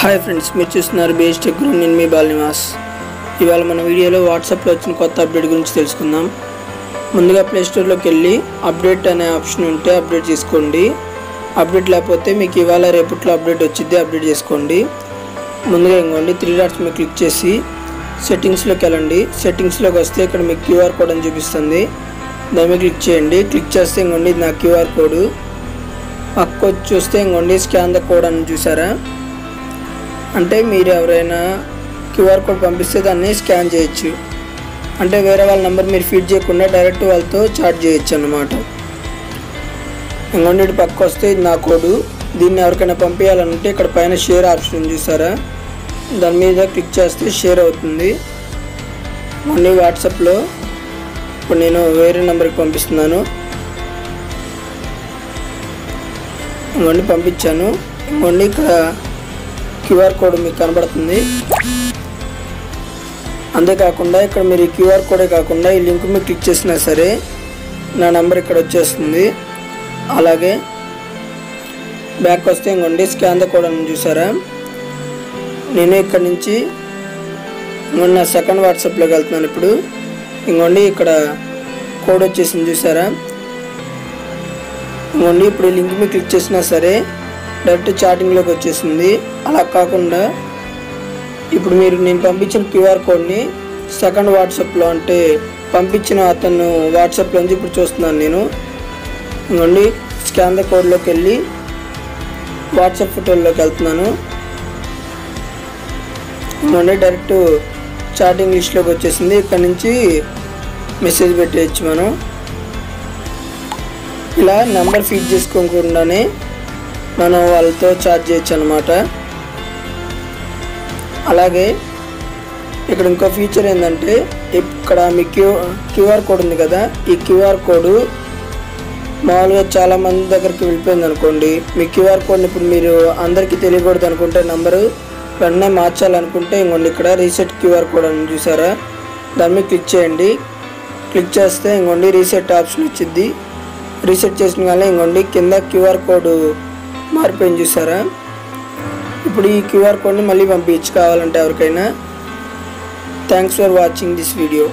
Hi friends మీరు చూస్తున్నారు base tech గురు నేను మీ బాలనివాస్. ఇవాళ మన వీడియోలో వాట్సాప్లో వచ్చిన కొత్త అప్డేట్ గురించి తెలుసుకుందాం. ముందుగా ప్లే స్టోర్లోకి వెళ్ళి అప్డేట్ అనే ఆప్షన్ ఉంటే అప్డేట్ చేసుకోండి. అప్డేట్ లేకపోతే మీకు ఇవాళ రేపట్లో అప్డేట్ వచ్చింది అప్డేట్ చేసుకోండి. ముందుగా ఇంకోండి త్రీ డాట్స్ మీద క్లిక్ చేసి సెట్టింగ్స్లోకి వెళ్ళండి. సెట్టింగ్స్లోకి వస్తే ఇక్కడ మీకు క్యూఆర్ కోడ్ అని చూపిస్తుంది. దాని మీద క్లిక్ చేయండి. క్లిక్ చేస్తే ఇంకోండి నా క్యూఆర్ కోడ్. పక్క వచ్చి చూస్తే ఇంకోండి స్కాన్ ద కోడ్ అని చూసారా? అంటే మీరు ఎవరైనా క్యూఆర్ కోడ్ పంపిస్తే దాన్ని స్కాన్ చేయొచ్చు. అంటే వేరే వాళ్ళ నెంబర్ మీరు ఫీడ్ చేయకుండా డైరెక్ట్ వాళ్ళతో చాట్ చేయొచ్చు అన్నమాట. ఇంకొండి ఇటు పక్క వస్తే ఇది నా కోడు. దీన్ని ఎవరికైనా పంపించాలంటే ఇక్కడ పైన షేర్ ఆప్షన్ ఉంది చూసారా? దాని మీద క్లిక్ చేస్తే షేర్ అవుతుంది. మళ్ళీ వాట్సాప్లో ఇప్పుడు నేను వేరే నెంబర్కి పంపిస్తున్నాను. ఇంకొండి పంపించాను. ఇంకొండి ఇక్కడ క్యూఆర్ కోడ్ మీకు కనబడుతుంది. అంతేకాకుండా ఇక్కడ మీరు ఈ క్యూఆర్ కోడే కాకుండా ఈ లింక్ మీరు క్లిక్ చేసినా సరే నా నెంబర్ ఇక్కడ వచ్చేస్తుంది. అలాగే బ్యాక్ వస్తే ఇంకోండి స్కాన్ ద కోడ్ అని చూసారా? నేను ఇక్కడ నుంచి నా సెకండ్ వాట్సాప్లోకి వెళ్తున్నాను ఇప్పుడు. ఇంకోండి ఇక్కడ కోడ్ వచ్చేసింది చూసారా? ఇంకోండి ఇప్పుడు ఈ లింక్ మీద క్లిక్ చేసినా సరే డైరెక్ట్ చాటింగ్లోకి వచ్చేసింది. అలా కాకుండా ఇప్పుడు మీరు నేను పంపించిన క్యూఆర్ కోడ్ని సెకండ్ వాట్సాప్లో అంటే పంపించిన అతను వాట్సాప్లో నుంచి ఇప్పుడు చూస్తున్నాను నేను. ఇవ్వండి స్కాన్ ద కోడ్లోకి వెళ్ళి వాట్సాప్ ఫోటోల్లోకి వెళ్తున్నాను. ఇవ్వండి డైరెక్ట్ చాటింగ్ లిస్ట్లోకి వచ్చేసింది. ఇక్కడ నుంచి మెసేజ్ పెట్టేయచ్చు మనం. ఇలా నెంబర్ ఫీడ్ చేసుకోకుండానే మనం వాళ్ళతో చార్జ్ చేయొచ్చు అనమాట అలాగే ఇక్కడ ఇంకో ఫీచర్ ఏంటంటే ఇక్కడ మీ క్యూ క్యూఆర్ కోడ్ ఉంది కదా ఈ క్యూఆర్ కోడ్ మామూలుగా చాలామంది దగ్గరికి వెళ్ళిపోయింది అనుకోండి మీ క్యూఆర్ కోడ్ని ఇప్పుడు మీరు అందరికీ తెలియకూడదు అనుకుంటే నెంబరు వెంటనే మార్చాలనుకుంటే ఇంకోండి ఇక్కడ రీసెట్ క్యూఆర్ కోడ్ అని చూసారా? దాని మీద క్లిక్ చేయండి. క్లిక్ చేస్తే ఇంకోండి రీసెట్ ఆప్షన్ వచ్చింది రీసెట్ చేసిన కానీ ఇంకోండి కింద క్యూఆర్ కోడ్ మారిపోయింది చూసారా? ఇప్పుడు ఈ క్యూఆర్ కోడ్ని మళ్ళీ పంపించు కావాలంటే ఎవరికైనా. Thanks for watching this video